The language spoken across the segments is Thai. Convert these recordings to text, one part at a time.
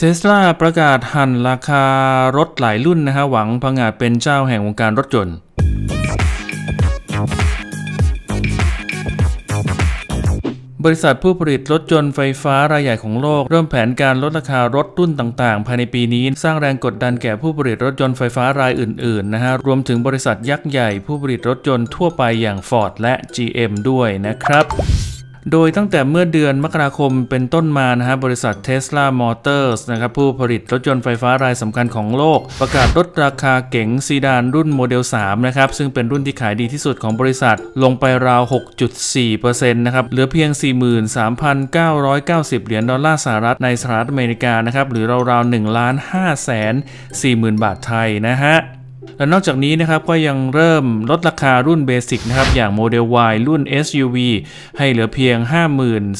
เทสลาประกาศหั่นราคารถหลายรุ่นนะฮะหวังพังอาจเป็นเจ้าแห่งวงการรถยนต์ บริษัทผู้ผลิตรถยนต์ไฟฟ้ารายใหญ่ของโลก เริ่มแผนการลดราคารถรุ่นต่าง ๆ ภายในปีนี้ สร้างแรงกดดันแก่ผู้ผลิตรถยนต์ไฟฟ้ารายอื่น ๆ นะฮะ รวมถึงบริษัทยักษ์ใหญ่ผู้ผลิตรถยนต์ทั่วไปอย่าง Ford และ GM ด้วยนะครับ โดยตั้งแต่เมื่อเดือนมกราคมเป็นต้นมานะฮะบริษัท Tesla Motors นะครับผู้ผลิตรถยนต์ไฟฟ้ารายสำคัญของโลก ประกาศลดราคาเก๋งซีดานรุ่นโมเดล 3 นะครับ ซึ่งเป็นรุ่นที่ขายดีที่สุดของบริษัทลงไปราว 6.4%นะครับ เหลือเพียง 43,990 เหรียญดอลลาร์สหรัฐในสหรัฐอเมริกานะครับ หรือราวๆ1ล้าน5แสน40,000 บาทไทยนะฮะ และนอกจากนี้นะครับก็ยังเริ่มลดราคารุ่น basic นะครับอย่างโมเดล Y รุ่น SUV ให้เหลือเพียง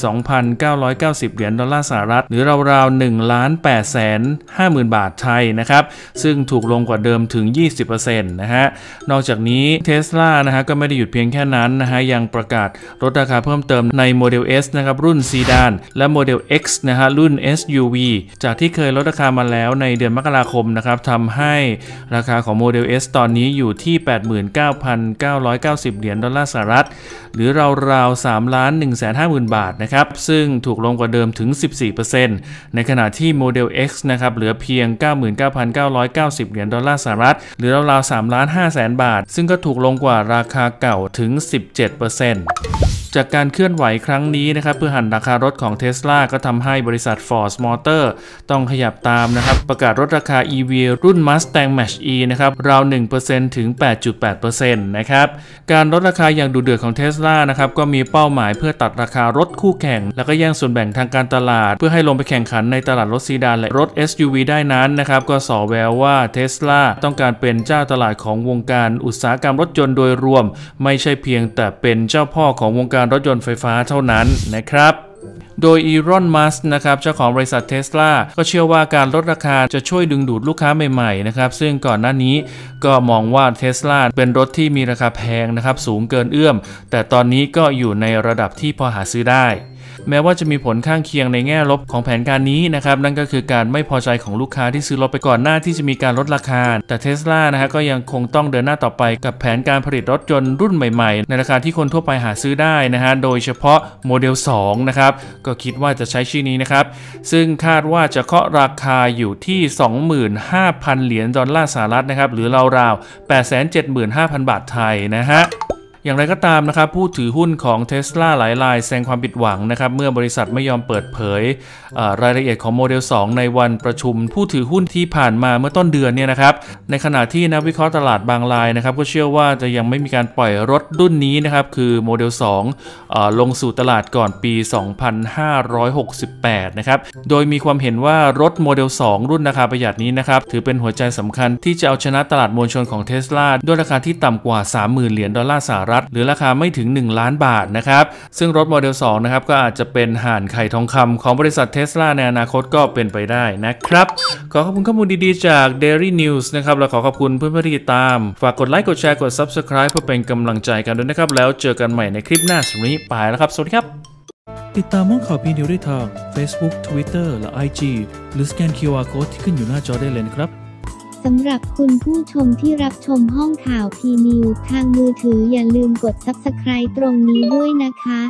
52,990 เหรียญดอลลาร์สหรัฐ หรือราวๆ1ล้าน8แสน50,000 บาทไทยนะครับ ซึ่งถูกลงกว่าเดิมถึง 20%นะฮะ นอกจากนี้ Tesla นะฮะก็ไม่ได้หยุดเพียงแค่นั้นนะฮะยังประกาศลดราคาเพิ่มเติมในโมเดล S นะครับรุ่นซีดานและโมเดล X นะฮะรุ่น SUV จากที่เคยลดราคามาแล้วในเดือนมกราคมนะครับทำให้ราคาของโมเดล S ตอนนี้อยู่ที่ 89,990 เหรียญดอลลาร์สหรัฐ หรือราวๆ3ล้าน1 5 0 0 0 0 บาทนะครับ ซึ่งถูกลงกว่าเดิมถึง 14%ในขณะที่โมเดล X นะครับ เหลือเพียง 99,990 เหรียญดอลลาร์สหรัฐ หรือราวๆ3ล้าน5แสนบาท ซึ่งก็ถูกลงกว่าราคาเก่าถึง 17% จากการเคลื่อนไหวครั้งนี้นะครับเพื่อหันราคารถของ t ท s l a ก็ทำให้บริษัท Ford Motor ต้องขยับตามนะครับ ประกาศลดราคา EV รุ่น Mustang Mach-E นะครับราว 1%ถึง 8.8%นะครับการลดราคาอย่างดูเดือดของ t ท s l a นะครับก็มีเป้าหมายเพื่อตัดราคารถคู่แข่ง แล้วก็แย่งส่วนแบ่งทางการตลาด เพื่อให้ลงไปแข่งขันในตลาดรถซีดานและรถ SUV ได้นั้นนะครับก็สอแววว่า t ท s l a ต้องการเป็นเจ้าตลาดของวงการอุตสาหกรรมรถยนต์โดยรวม ไม่ใช่เพียงแต่เป็นเจ้าพ่อของวงการการถยนต์ไฟฟ้าเท่านั้นนะครับโดยอีรอน มัสนะครับ เจ้าของบริษัทเทสลาก็เชื่อว่าการลดราคาจะช่วยดึงดูดลูกค้าใหม่ๆ นะครับ ซึ่งก่อนหน้านี้ก็มองว่าเทสลาเป็นรถที่มีราคาแพงนะครับ สูงเกินเอื้อม แต่ตอนนี้ก็อยู่ในระดับที่พอหาซื้อได้ แม้ว่าจะมีผลข้างเคียงในแง่ลบของแผนการนี้นะครับนั่นก็คือการไม่พอใจของลูกค้าที่ซื้อรถไปก่อนหน้าที่จะมีการลดราคา แต่เทสลานะฮะก็ยังคงต้องเดินหน้าต่อไปกับแผนการผลิตรถยนต์รุ่นใหม่ๆ ในราคาที่คนทั่วไปหาซื้อได้นะฮะโดยเฉพาะโมเดล2นะครับก็คิดว่าจะใช้ชื่อนี้นะครับซึ่งคาดว่าจะเคาะราคาอยู่ที่ 25,000 เหรียญดอลลาร์สหรัฐนะครับหรือราวๆ875,000 บาทไทยนะฮะ อย่างไรก็ตามนะครับผู้ถือหุ้นของ Tesla หลายรายแสดงความผิดหวังนะครับเมื่อบริษัทไม่ยอมเปิดเผยรายละเอียดของโมเดล 2 ในวันประชุม ผู้ถือหุ้นที่ผ่านมาเมื่อต้นเดือนเนี่ยนะครับในขณะที่นักวิเคราะห์ตลาดบางรายนะครับก็เชื่อว่าจะยังไม่มีการปล่อยรถรุ่นนี้นะครับคือโมเดล2ลงสู่ตลาดก่อนปี 2568 นะครับโดยมีความเห็นว่ารถโมเดล 2 รุ่นราคาประหยัดนี้นะครับถือเป็นหัวใจสำคัญที่จะเอาชนะตลาดมวลชนของเท s l a ด้วยราคาที่ต่ำกว่า 30,000 เหรียญดอลลาร์สหรัฐหรือราคาไม่ถึง 1 ล้านบาทนะครับ ซึ่งรถโมเดล2นะครับก็อาจจะเป็นห่านไข่ทองคำของบริษัทเทสลาในอนาคตก็เป็นไปได้นะครับ ขอขอบคุณข้อมูลดีๆจาก Dairy News นะครับและขอขอบคุณเพื่อนๆที่ติดตาม ฝากกดไลค์กดแชร์กด Subscribe เพื่อเป็นกำลังใจกันด้วยนะครับ แล้วเจอกันใหม่ในคลิปหน้าสำหรับนี้ไปแล้วครับ สวัสดีครับ ติดตามม้องข่าวพีนิวได้ทาง Facebook Twitter และ IG หรือสแกน QR Code ที่ขึ้นอยู่หน้าจอได้เลยนะครับำหรับคุณผู้ชมที่รับชมห้องข่าวพีนิวทางมือถืออย่าลืมกด Subscribe ตรงนี้ด้วยนะคะ